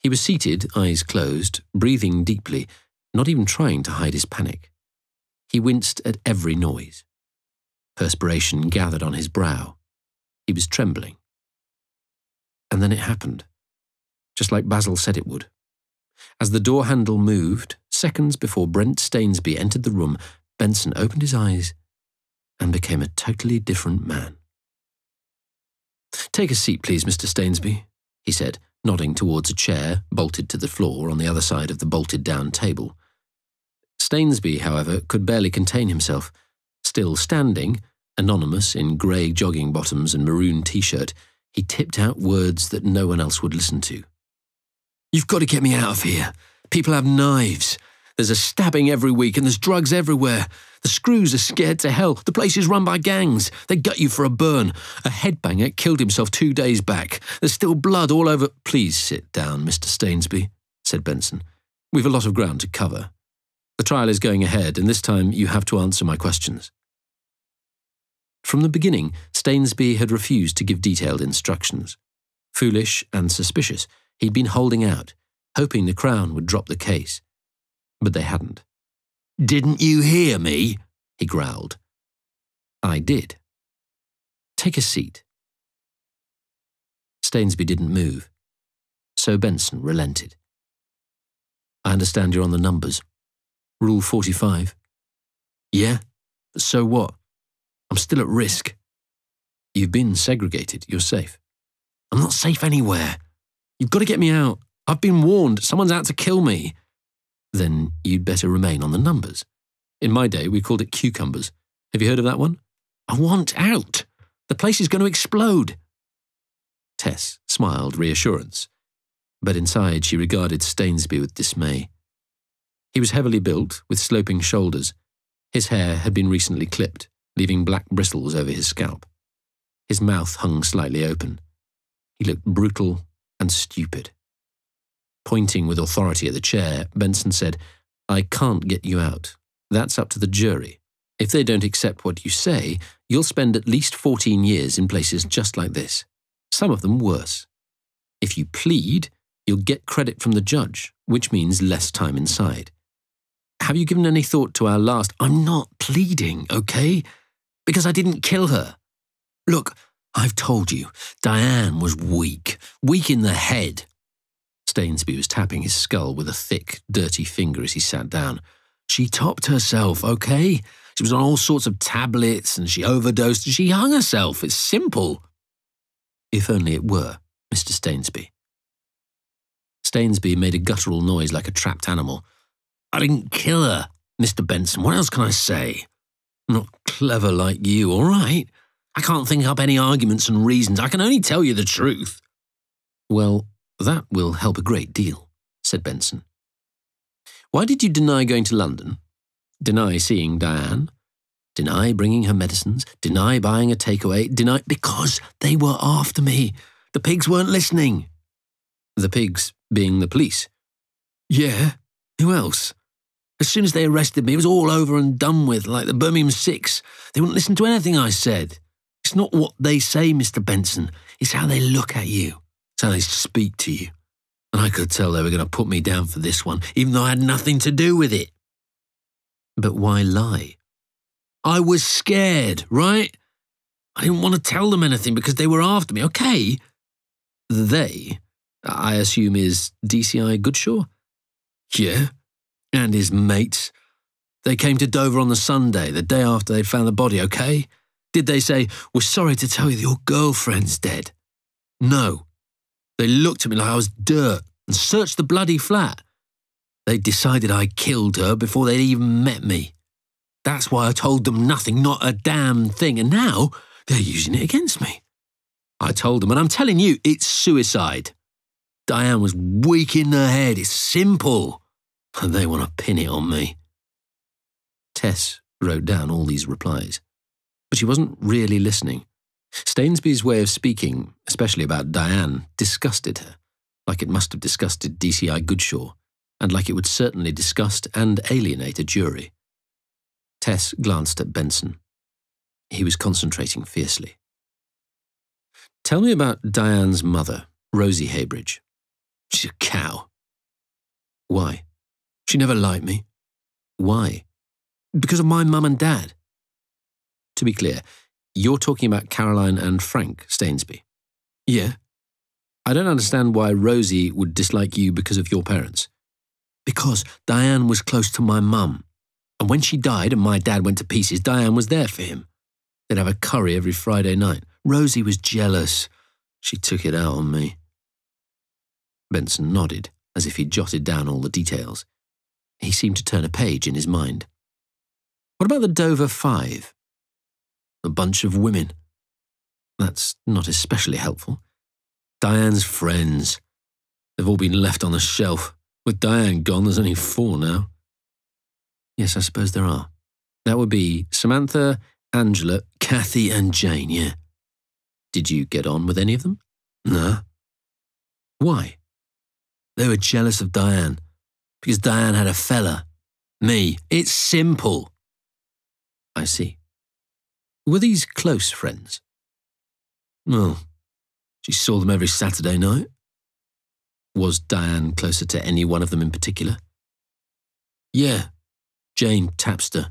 He was seated, eyes closed, breathing deeply, not even trying to hide his panic. He winced at every noise. Perspiration gathered on his brow. He was trembling. And then it happened, just like Basil said it would. As the door handle moved, seconds before Brent Stainsby entered the room, Benson opened his eyes and became a totally different man. Take a seat, please, Mr. Stainsby, he said, nodding towards a chair bolted to the floor on the other side of the bolted down table. Stainsby, however, could barely contain himself. Still standing, anonymous in grey jogging bottoms and maroon t shirt, he tipped out words that no one else would listen to. You've got to get me out of here. People have knives. There's a stabbing every week and there's drugs everywhere. The screws are scared to hell. The place is run by gangs. They gut you for a burn. A headbanger killed himself two days back. There's still blood all over. Please sit down, Mr. Stainsby, said Benson. We've a lot of ground to cover. The trial is going ahead, and this time you have to answer my questions. From the beginning, Stainsby had refused to give detailed instructions. Foolish and suspicious, he'd been holding out, hoping the Crown would drop the case. But they hadn't. Didn't you hear me? he growled. I did. Take a seat. Stainsby didn't move, so Benson relented. I understand you're on the numbers. Rule 45. Yeah? So what? I'm still at risk. You've been segregated. You're safe. I'm not safe anywhere. You've got to get me out. I've been warned. Someone's out to kill me. Then you'd better remain on the numbers. In my day, we called it cucumbers. Have you heard of that one? I want out. The place is going to explode. Tess smiled reassurance, but inside she regarded Stainsby with dismay. He was heavily built, with sloping shoulders. His hair had been recently clipped, leaving black bristles over his scalp. His mouth hung slightly open. He looked brutal and stupid. Pointing with authority at the chair, Benson said, I can't get you out. That's up to the jury. If they don't accept what you say, you'll spend at least 14 years in places just like this, some of them worse. If you plead, you'll get credit from the judge, which means less time inside. Have you given any thought to our last? I'm not pleading, okay? Because I didn't kill her. Look, I've told you, Diane was weak, weak in the head. Stainsby was tapping his skull with a thick, dirty finger as he sat down. She topped herself, okay? She was on all sorts of tablets and she overdosed and she hung herself. It's simple. If only it were, Mr. Stainsby. Stainsby made a guttural noise like a trapped animal. I didn't kill her, Mr. Benson. What else can I say? I'm not clever like you, all right? I can't think up any arguments and reasons. I can only tell you the truth. Well, that will help a great deal, said Benson. Why did you deny going to London? Deny seeing Diane? Deny bringing her medicines? Deny buying a takeaway? Deny. Because they were after me. The pigs weren't listening. The pigs being the police? Yeah. Who else? As soon as they arrested me, it was all over and done with, like the Birmingham Six. They wouldn't listen to anything I said. It's not what they say, Mr. Benson. It's how they look at you. It's how they speak to you and I could tell they were going to put me down for this one, even though I had nothing to do with it. But why lie? I was scared, right? I didn't want to tell them anything because they were after me, okay? They, I assume, is DCI Goodshaw? Yeah, and his mates. They came to Dover on the Sunday, the day after they'd found the body, okay? Did they say, We're sorry to tell you your girlfriend's dead? No. They looked at me like I was dirt and searched the bloody flat. They decided I killed her before they'd even met me. That's why I told them nothing, not a damn thing, and now they're using it against me. I told them, and I'm telling you, it's suicide. Diane was weak in the head, it's simple, they want to pin it on me. Tess wrote down all these replies, but she wasn't really listening. Stainsby's way of speaking, especially about Diane, disgusted her, like it must have disgusted DCI Goodshaw, and like it would certainly disgust and alienate a jury. Tess glanced at Benson. He was concentrating fiercely. Tell me about Diane's mother, Rosie Heybridge. She's a cow. Why? She never liked me. Why? Because of my mum and dad. To be clear, you're talking about Caroline and Frank Stainsby. Yeah. I don't understand why Rosie would dislike you because of your parents. Because Diane was close to my mum. And when she died and my dad went to pieces, Diane was there for him. They'd have a curry every Friday night. Rosie was jealous. She took it out on me. Benson nodded, as if he'd jotted down all the details. He seemed to turn a page in his mind. What about the Dover Five? a bunch of women. That's not especially helpful. Diane's friends. They've all been left on the shelf. With Diane gone, there's only four now. Yes, I suppose there are. That would be Samantha, Angela, Kathy, and Jane, yeah. Did you get on with any of them? No. Why? They were jealous of Diane. Because Diane had a fella. Me. It's simple. I see. Were these close friends? Well, she saw them every Saturday night. Was Diane closer to any one of them in particular? Yeah, Jane Tapster.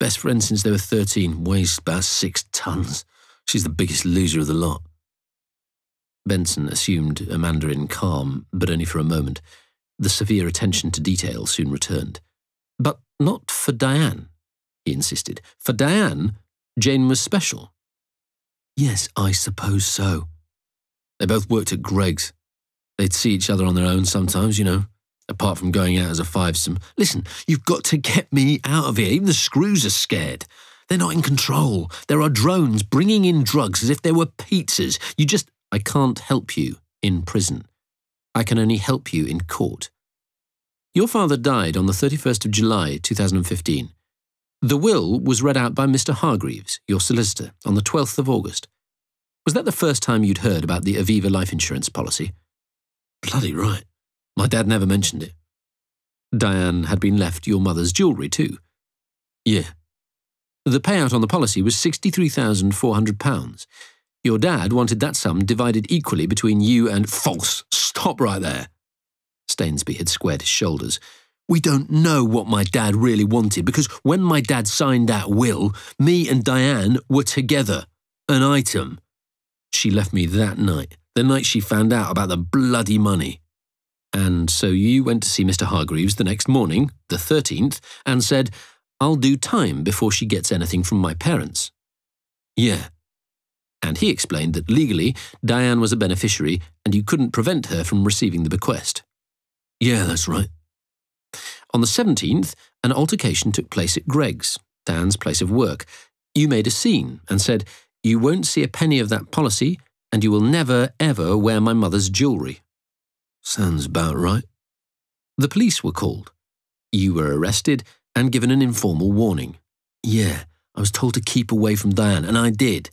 Best friend since they were 13, weighs about six tons. She's the biggest loser of the lot. Benson assumed a Mandarin calm, but only for a moment. The severe attention to detail soon returned. But not for Diane, he insisted. For Diane, Jane was special. Yes, I suppose so. They both worked at Greggs. They'd see each other on their own sometimes, you know, apart from going out as a fivesome. Listen, you've got to get me out of here. Even the screws are scared. They're not in control. There are drones bringing in drugs as if they were pizzas. You just. I can't help you in prison. I can only help you in court. Your father died on the 31st of July 2015. The will was read out by Mr. Hargreaves, your solicitor, on the 12th of August. Was that the first time you'd heard about the Aviva life insurance policy? Bloody right. My dad never mentioned it. Diane had been left your mother's jewellery, too. Yeah. The payout on the policy was £63,400. Your dad wanted that sum divided equally between you and. False! Stop right there! Stainsby had squared his shoulders. We don't know what my dad really wanted because when my dad signed that will, me and Diane were together. An item. She left me that night, the night she found out about the bloody money. And so you went to see Mr. Hargreaves the next morning, the 13th, and said, I'll do time before she gets anything from my parents. Yeah. And he explained that legally, Diane was a beneficiary and you couldn't prevent her from receiving the bequest. Yeah, that's right. On the 17th, an altercation took place at Greggs, Diane's place of work. You made a scene and said, You won't see a penny of that policy, and you will never, ever wear my mother's jewellery. Sounds about right. The police were called. You were arrested and given an informal warning. Yeah, I was told to keep away from Diane, and I did.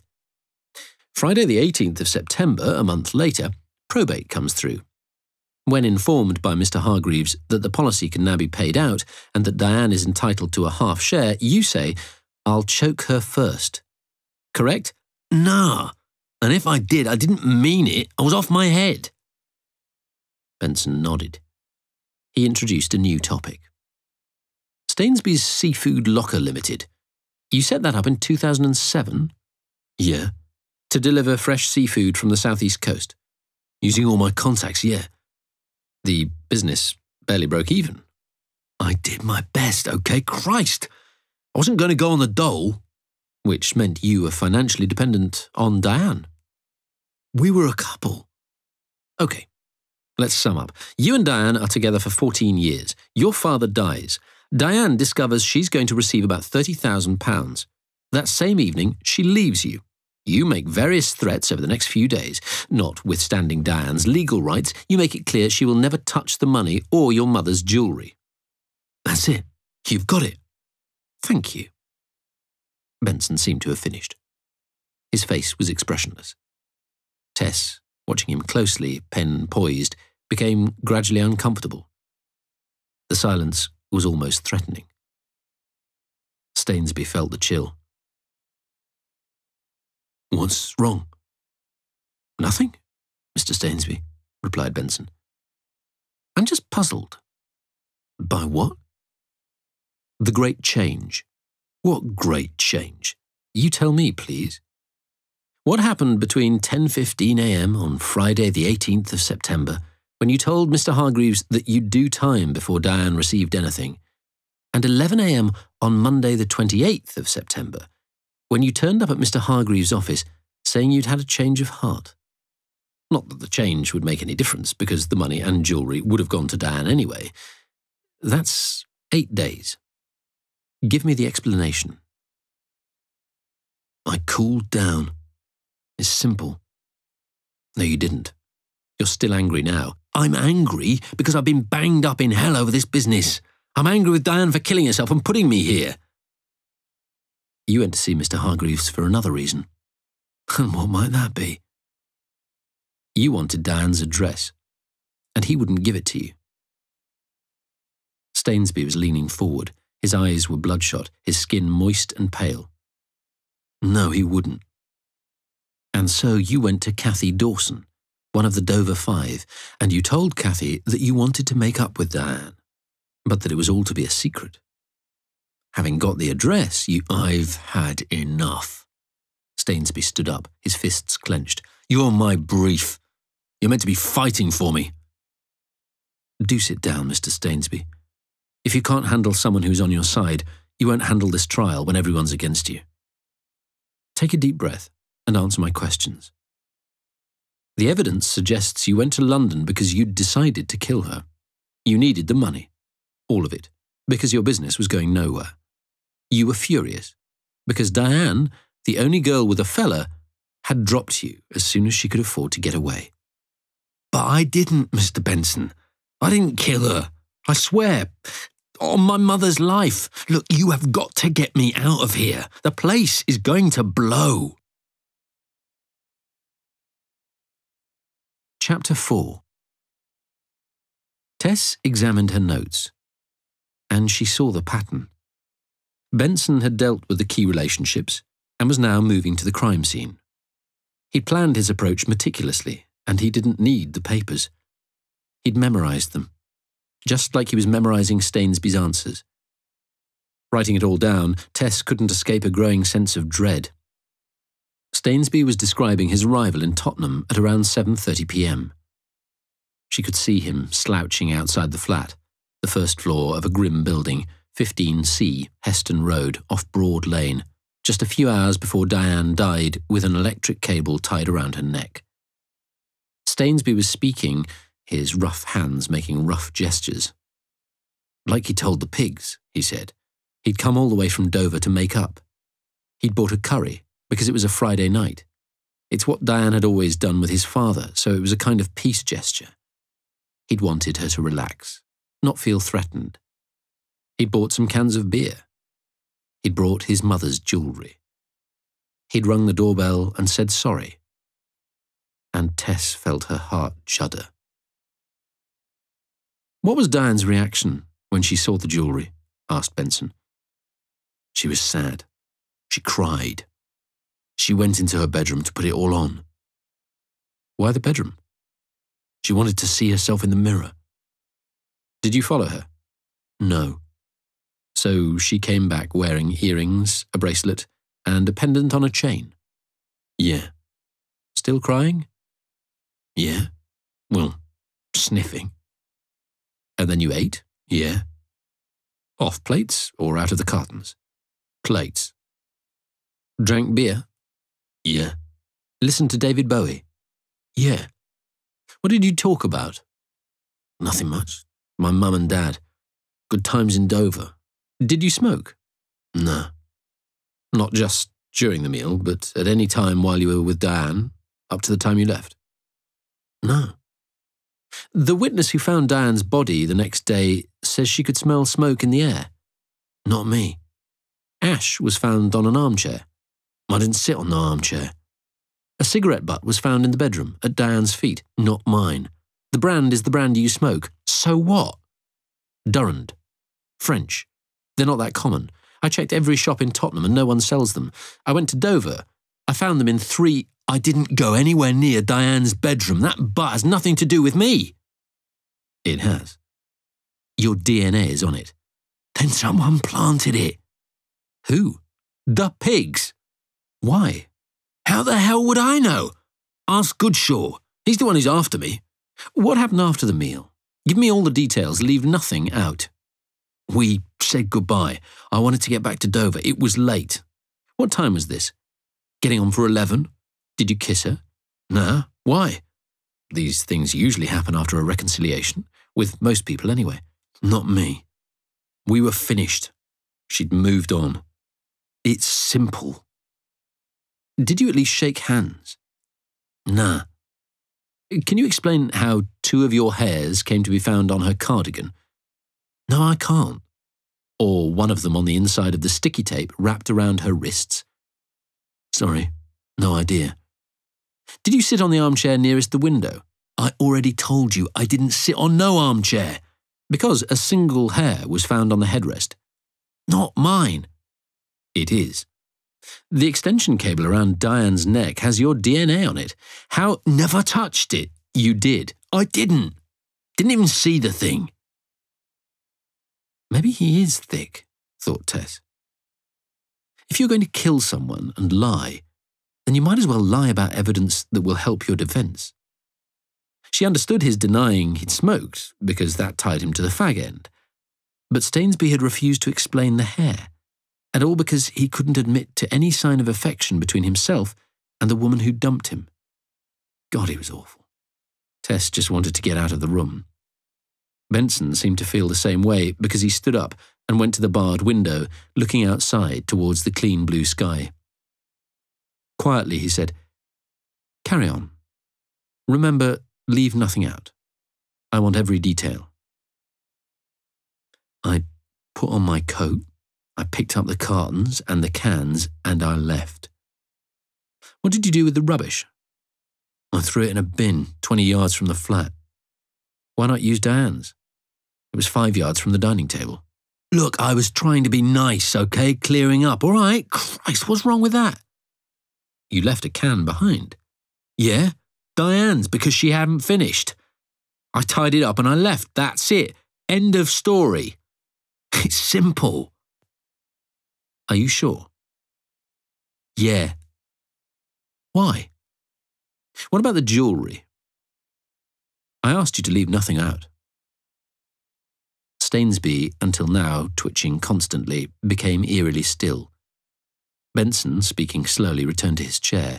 Friday, the 18th of September, a month later, probate comes through. When informed by Mr. Hargreaves that the policy can now be paid out and that Diane is entitled to a half share, you say, I'll choke her first. Correct? Nah. And if I did, I didn't mean it. I was off my head. Benson nodded. He introduced a new topic. Stainsby's Seafood Locker Limited. You set that up in 2007? Yeah. To deliver fresh seafood from the southeast coast. Using all my contacts, yeah. The business barely broke even. I did my best, okay? Christ! I wasn't going to go on the dole. Which meant you were financially dependent on Diane. We were a couple. Okay, Let's sum up. You and Diane are together for 14 years. Your father dies. Diane discovers she's going to receive about £30,000. That same evening, she leaves you. You make various threats over the next few days. Notwithstanding Diane's legal rights, you make it clear she will never touch the money or your mother's jewellery. That's it. You've got it. Thank you. Benson seemed to have finished. His face was expressionless. Tess, watching him closely, pen poised, became gradually uncomfortable. The silence was almost threatening. Stainsby felt the chill. What's wrong? Nothing, Mr. Stainsby, replied Benson. I'm just puzzled. By what? The great change. What great change? You tell me, please. What happened between 10:15 a.m. on Friday the 18th of September when you told Mr. Hargreaves that you'd do time before Diane received anything, and 11 a.m. on Monday, the 28th of September, when you turned up at Mr. Hargreaves' office saying you'd had a change of heart. Not that the change would make any difference, because the money and jewellery would have gone to Diane anyway. That's eight days. Give me the explanation. I cooled down. It's simple. No, you didn't. You're still angry now. I'm angry because I've been banged up in hell over this business. I'm angry with Diane for killing herself and putting me here. You went to see Mr. Hargreaves for another reason. And what might that be? You wanted Diane's address, and he wouldn't give it to you. Stainsby was leaning forward. His eyes were bloodshot, his skin moist and pale. No, he wouldn't. And so you went to Kathy Dawson, one of the Dover Five, and you told Kathy that you wanted to make up with Diane, but that it was all to be a secret. Having got the address, you. I've had enough. Stainsby stood up, his fists clenched. You're my brief. You're meant to be fighting for me. Do sit down, Mr. Stainsby. If you can't handle someone who's on your side, you won't handle this trial when everyone's against you. Take a deep breath and answer my questions. The evidence suggests you went to London because you'd decided to kill her. You needed the money, all of it, because your business was going nowhere. You were furious because Diane, the only girl with a fella, had dropped you as soon as she could afford to get away. But I didn't, Mr. Benson. I didn't kill her. I swear. On my mother's life. Look, you have got to get me out of here. The place is going to blow. Chapter 4 Tess examined her notes, and she saw the pattern. Benson had dealt with the key relationships and was now moving to the crime scene. He'd planned his approach meticulously, and he didn't need the papers. He'd memorized them, just like he was memorizing Stainsby's answers. Writing it all down, Tess couldn't escape a growing sense of dread. Stainsby was describing his arrival in Tottenham at around 7.30 p.m. She could see him slouching outside the flat, the first floor of a grim building, 15C, Heston Road, off Broad Lane, just a few hours before Diane died with an electric cable tied around her neck. Stainsby was speaking, his rough hands making rough gestures. Like he told the pigs, he said. He'd come all the way from Dover to make up. He'd bought a curry because it was a Friday night. It's what Diane had always done with his father, so it was a kind of peace gesture. He'd wanted her to relax, not feel threatened. He'd bought some cans of beer. He'd brought his mother's jewellery. He'd rung the doorbell and said sorry. And Tess felt her heart shudder. What was Diane's reaction when she saw the jewellery? asked Benson. She was sad. She cried. She went into her bedroom to put it all on. Why the bedroom? She wanted to see herself in the mirror. Did you follow her? No. So she came back wearing earrings, a bracelet, and a pendant on a chain. Yeah. Still crying? Yeah. Well, sniffing. And then you ate? Yeah. Off plates or out of the cartons? Plates. Drank beer? Yeah. Listened to David Bowie? Yeah. What did you talk about? Nothing much. My mum and dad. Good times in Dover. Did you smoke? No. Not just during the meal, but at any time while you were with Diane, up to the time you left? No. The witness who found Diane's body the next day says she could smell smoke in the air. Not me. Ash was found on an armchair. I didn't sit on the armchair. A cigarette butt was found in the bedroom at Diane's feet, not mine. The brand is the brand you smoke. So what? Durand. French. They're not that common. I checked every shop in Tottenham and no one sells them. I went to Dover. I found them in three. I didn't go anywhere near Diane's bedroom. That butt has nothing to do with me. It has. Your DNA is on it. Then someone planted it. Who? The pigs. Why? How the hell would I know? Ask Goodshaw. He's the one who's after me. What happened after the meal? Give me all the details, leave nothing out. We said goodbye. I wanted to get back to Dover. It was late. What time was this? Getting on for 11? Did you kiss her? No. Why? These things usually happen after a reconciliation, with most people anyway. Not me. We were finished. She'd moved on. It's simple. Did you at least shake hands? Nah. Can you explain how two of your hairs came to be found on her cardigan? No, I can't. Or one of them on the inside of the sticky tape wrapped around her wrists? Sorry, no idea. Did you sit on the armchair nearest the window? I already told you I didn't sit on no armchair. Because a single hair was found on the headrest. Not mine. It is. The extension cable around Diane's neck has your DNA on it. How? Never touched it. You did. I didn't. Didn't even see the thing. Maybe he is thick, thought Tess. If you're going to kill someone and lie, then you might as well lie about evidence that will help your defence. She understood his denying he'd smoked, because that tied him to the fag end. But Stainsby had refused to explain the hair, and all because he couldn't admit to any sign of affection between himself and the woman who dumped him. God, he was awful. Tess just wanted to get out of the room. Benson seemed to feel the same way because he stood up and went to the barred window, looking outside towards the clean blue sky. Quietly, he said, Carry on. Remember, leave nothing out. I want every detail. I put on my coat, I picked up the cartons and the cans, and I left. What did you do with the rubbish? I threw it in a bin 20 yards from the flat. Why not use Diane's? It was five yards from the dining table. Look, I was trying to be nice, okay? Clearing up. All right. Christ, what's wrong with that? You left a can behind. Yeah, Diane's because she hadn't finished. I tied it up and I left. That's it. End of story. It's simple. Are you sure? Yeah. Why? What about the jewellery? I asked you to leave nothing out. Stainsby, until now twitching constantly, became eerily still. Benson, speaking slowly, returned to his chair.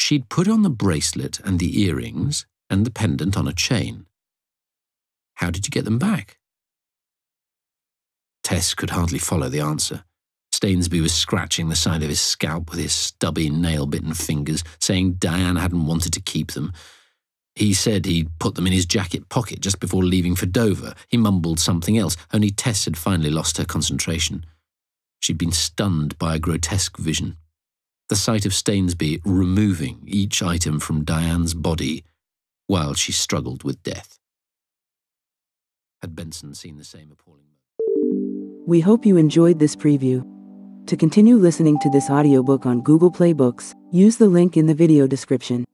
She'd put on the bracelet and the earrings and the pendant on a chain. How did you get them back? Tess could hardly follow the answer. Stainsby was scratching the side of his scalp with his stubby, nail-bitten fingers, saying Diane hadn't wanted to keep them, he said he'd put them in his jacket pocket just before leaving for Dover. He mumbled something else, only Tess had finally lost her concentration. She'd been stunned by a grotesque vision. The sight of Stainsby removing each item from Diane's body while she struggled with death. Had Benson seen the same appalling We hope you enjoyed this preview. To continue listening to this audiobook on Google Play Books, use the link in the video description.